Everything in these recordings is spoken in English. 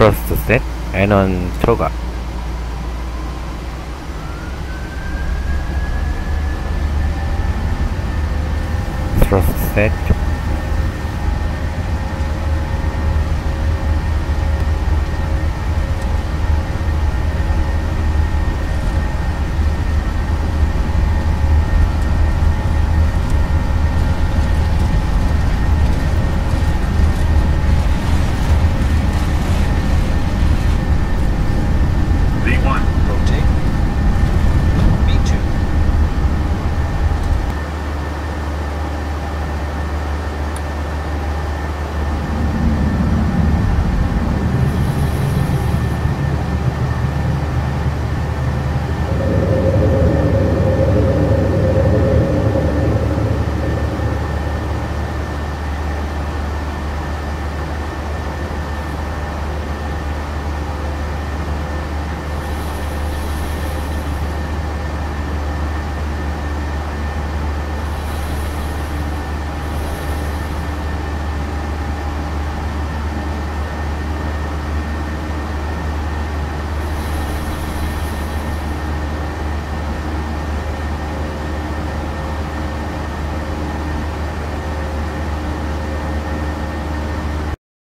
Thrust set and on toga. Thrust set.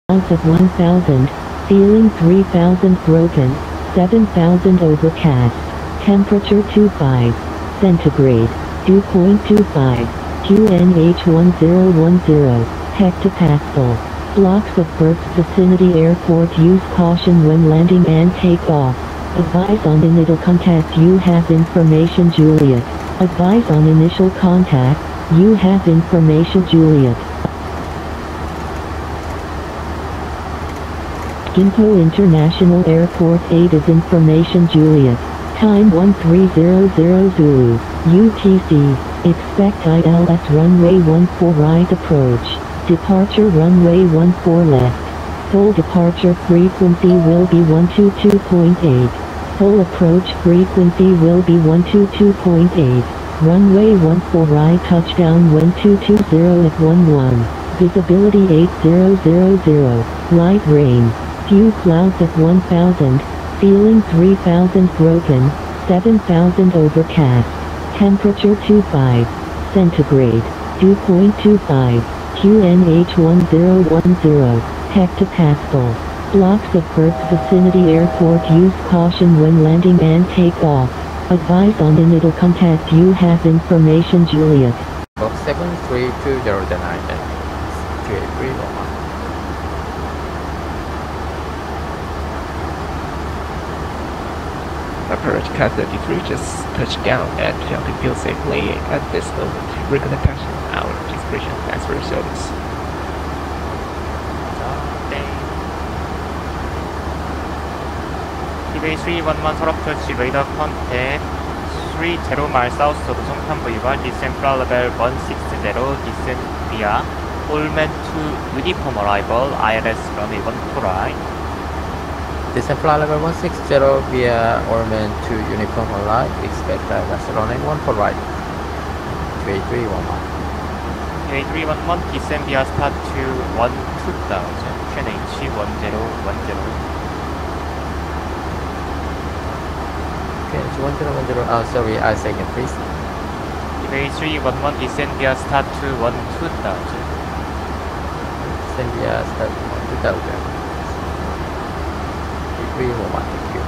House of 1000, ceiling 3000 broken, 7000 overcast, temperature 25, centigrade, 2.25, QNH 1010, hectopascal. Blocks of Burke's vicinity airport use caution when landing and takeoff. Advise on initial contact you have information Juliet. Advise on initial contact, you have information Juliet. Gimpo International Airport 8 is information Juliet. Time 1300 Zulu. UTC. Expect ILS runway 14 right approach. Departure runway 14 left. Full departure frequency will be 122.8. Full approach frequency will be 122.8. Runway 14 right touchdown when 220 at 11. Visibility 8000. Light rain. Few clouds at 1000. Ceiling 3000 broken. 7000 overcast. Temperature 25. Centigrade. 2.25. QNH 1010. Hectopascal. Blocks of Burke's vicinity airport use caution when landing and takeoff. Advise on initial contact you have information Juliet. Box 73209 and 381 Approach Cat 33 just touched down at Jumping Field safely at this moment. Regular attention, our discretion, thanks for your service. eBay 311 서럽터치 레이더 컨택 30 마일 사우스 오브 송탄 V1 descent flight level 160 descent via Allman to uniform arrival ILS runway 14 right Descent flight level 160 via Orman to Uniform Alive. Expect uh, that's running 1 for right. 381. eBay 311 descent via start to 1 2000 QNH 1010 Okay, it's 1010. Oh, sorry, I say again, please. eBay 311 descent via start to 1 2000 Zambia start 2000 381, thank you.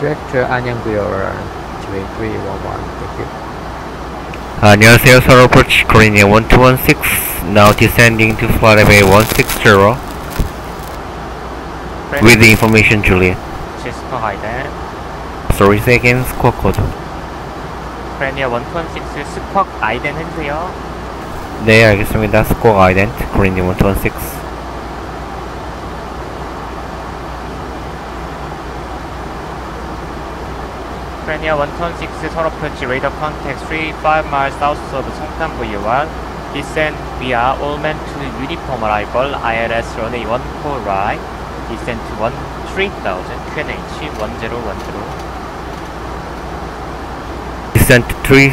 Director 안양구열 2311, thank you. 안녕하세요. 서울 approach Korean 1216. Now descending to flight level 160 with the information Juliet. 제스퍼 가이드 Sorry, say again. Squawk code. 프레니아 126 스쿼크 아이덴 해주세요 네, 알겠습니다. 스quawk ident Korean 1216. 프레니아 126 서럽 표치 레이더 컨택 35 miles south of 송탄 he said, we are all meant to uniform arrival ILS runway 14 right, descent to 1 3000 QNH 1010. Descent three,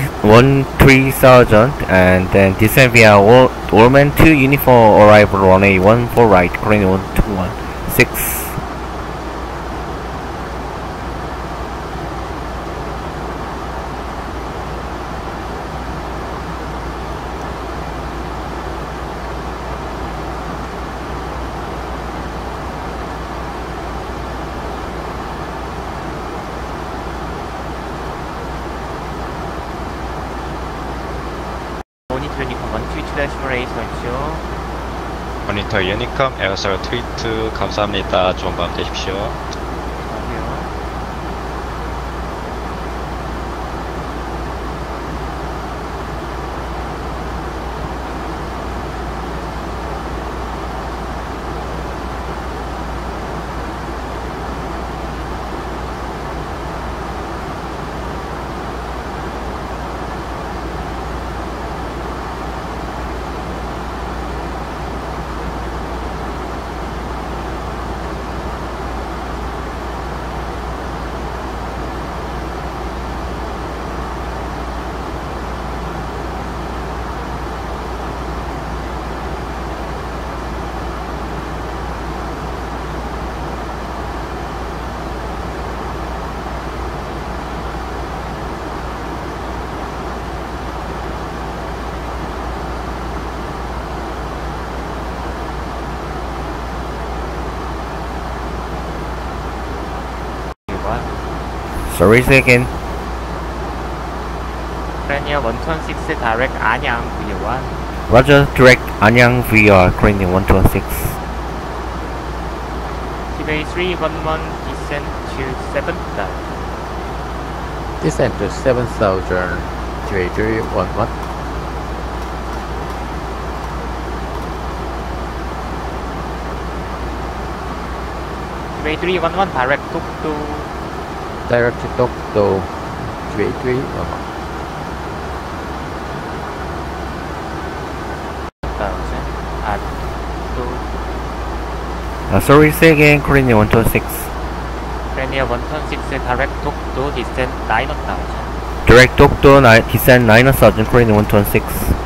and then descent via all, all meant to uniform arrival runway 14 right, currently 121 6 유니폼 1 2 decimal 8 설정. 모니터 유니컴 에어설 트위트 감사합니다. 좋은 밤 되십시오. Sorry, second. again. 126 direct Anyang VR1. Roger, direct Anyang VR, Cranial 126. Tibet 311, descent to seven thousand. Descent Descend to 7th southern, Tibet 311. Tibet 311, direct Tuk to Direct to độ vị Uh, sorry, say again, Korean 126. Korean direct to descent 9 thousand. Direct talk to descent 9 thousand, 126.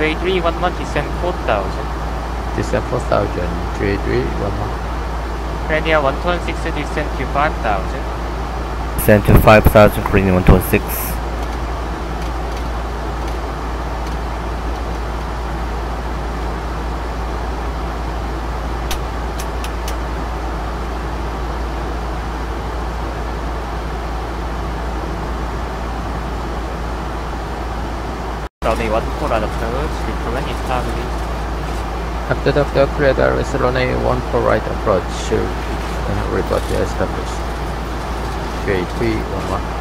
23 one month is 4,000. Descend 4,000, 23 one month. Premier 126 descend to 5,000. Descend to 5,000 for 126. After Dr. clear the rest runway 14 right approach, uh, report to establish. QA 311.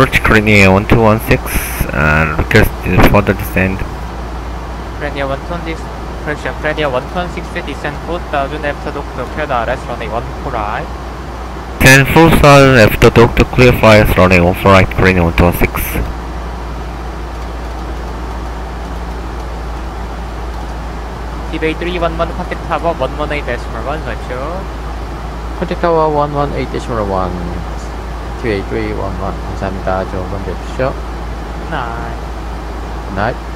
approach Crimea 1216 and request further descent. Crimea 126, correction, Crimea 126 descend 4000 after doctor clear the RS runway 14 right. full. 4000 after doctor clear flies runway 14 right, Crimea 126. TBA 311 contact tower 118.1 right, sure. Contact tower 118.1 QA 311 감사합니다. 좋은 밤 되십시오. 나 굿나잇.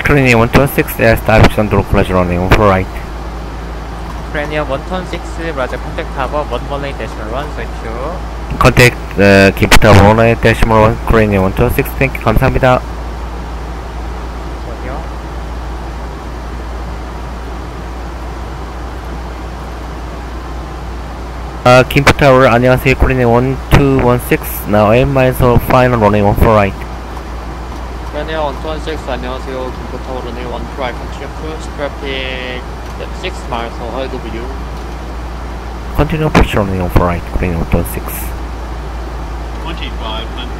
Approach Korea 126 air status under close running off right. Premier 126 Roger contact tower 118 decimal 1 맞죠? Contact uh, 기프타 1 decimal 1 Korea 126 thank you 감사합니다. 어디요? 아, 김프타워 안녕하세요. 코리네 1216 now 8 miles of final running off right. Premier 126 안녕하세요. 김포타워run의 원프라이 컨트리프 스트래픽 6 miles OW Continue approach running off right. Korean 126. 2500.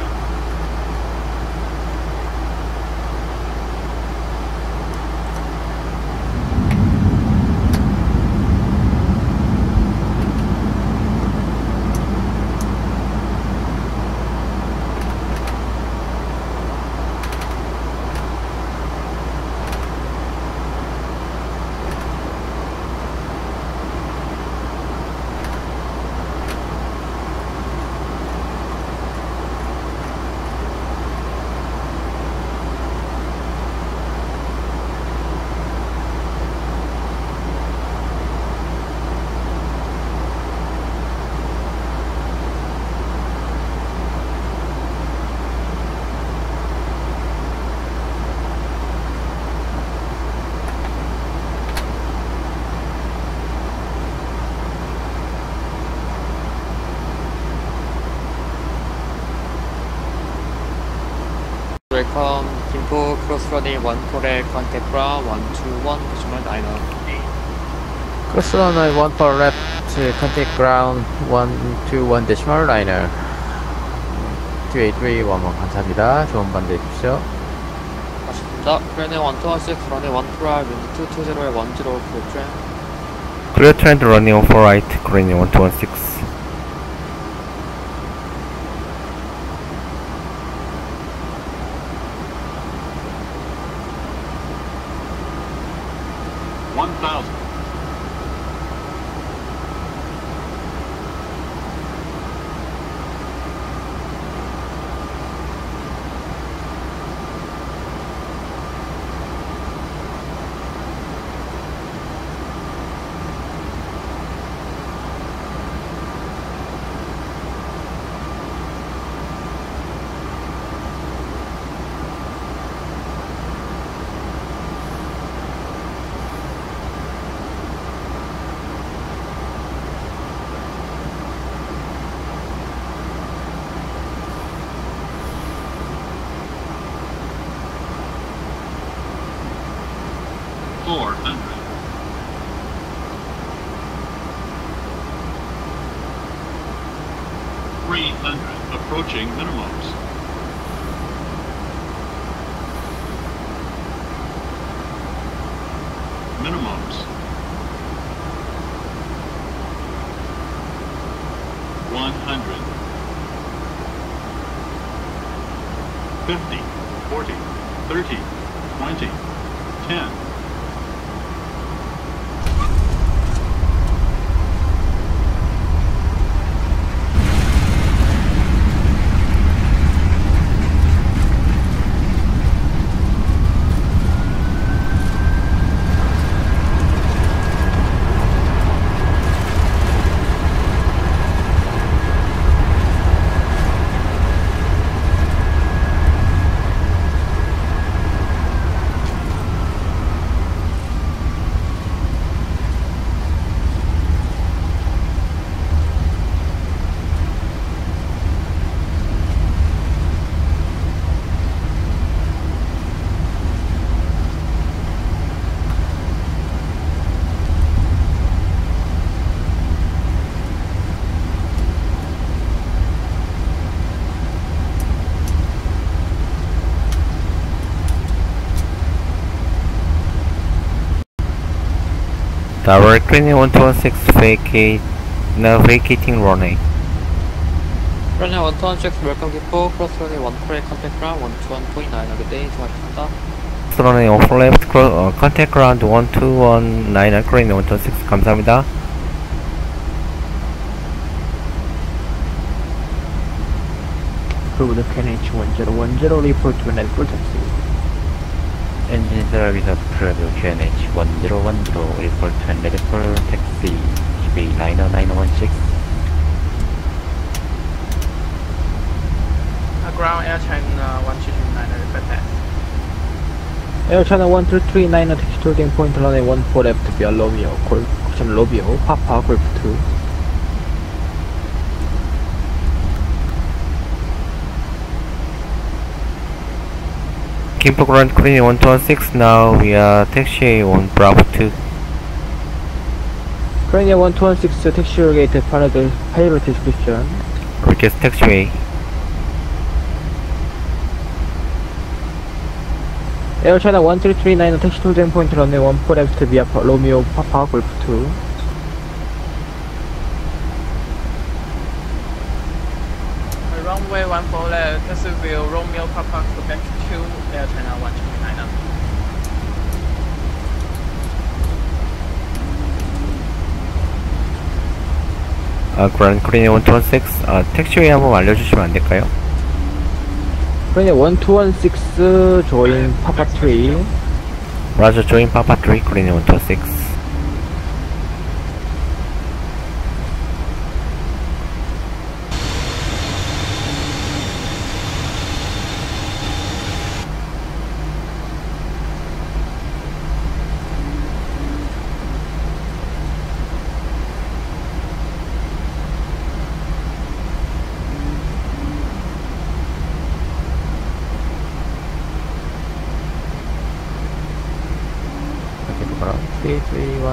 크로스로드 14렐 컨테프라 121 포지션 903 크로스로드 14 left 컨택 그라운드 121 데시멀 라이너 283 원번 감사합니다. 좋은 반대 해주십시오. 맞습니다. 프렌의 126 런의 1프라 220의 1, 0, 그레트렌. 그레트렌드 러닝 오프 라이트 그레인 1216 minimums. Minimums. One hundred. Fifty, forty, thirty, twenty, ten. Tower Korean 1216 vacate, now vacating runway. runway 126, welcome Gimpo, cross runway 14 contact ground 121.9. Good day, 수고하셨습니다. runway on for left, cro- 어, contact ground 1219, Korean 126 감사합니다. Crew the KNH 1010 report to an full taxi. 엔진 서비스 프로드 QNH 1010 report to and for taxi GB 90916 ground air China 1239 repeat that. 에어 차나 1239 택시 톨딩 포인트 런에 14 레프트 비아 로미오 골 점 로비오 파파 골프 2 Kimbrook Run Clean 126, now we are taxi one Bravo 2. Crania 126 Taxi gate Paradise Pilot description. Request taxiway. Air China 1339 taxi to Zen Point runway 14 left via Romeo Papa Golf 2. runway 14 left, Tassiville, Romeo Papa, Quebec 2, Air China 129 up. 아, 그란 코리네 126, 아, 택시웨이 한번 알려주시면 안 될까요? 코리네 126, 조인 파파 3. 라저 조인 파파 3, 코리네 126. 3311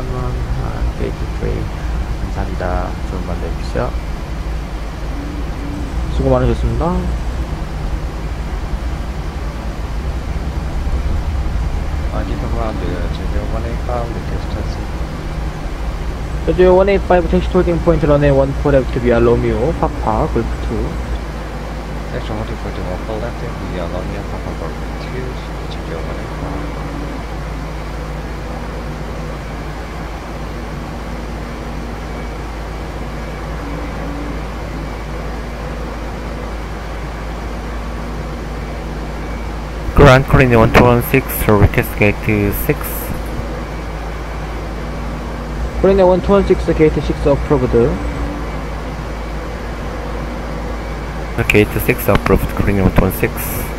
33 아, 감사합니다. 좋은 밤 되십시오. 수고 많으셨습니다. 저주 185 택시 톨딩 포인트 런의 원포 레프트 비아 로미오 파파 골프 2 Section 145 to 1 left via 2 저주 185 Run Korean 1216, request gate to 6. Korean 126, gate to 6 approved. Gate to 6 approved, Korean 126.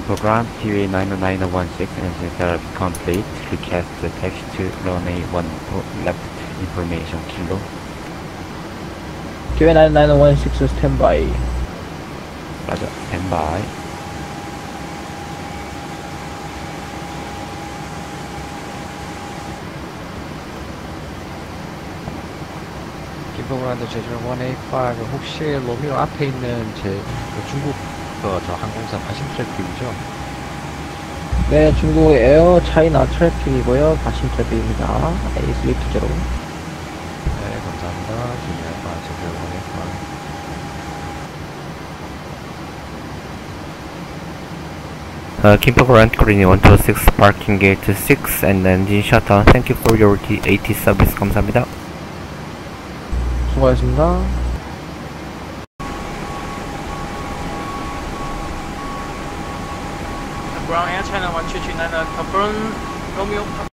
Infogram TV 99016 engine therapy complete. Request the text to runway 1 left information kilo. 기회 9916 스탠바이 맞아. standby. 김포그란드 제주 185 혹시 로미오 앞에 있는 제 그 중국 그저 항공사 바심 트래픽이죠? 네 중국 에어 차이나 트래픽이고요 바신 트래픽입니다 에이스 리프트 제로 네 감사합니다. 제주 185 Uh, Kimpo Grand Colony 126, parking gate to 6, and engine shutdown. Thank you for your AT service. 감사합니다. 수고하셨습니다 China 1229 confirm Romeo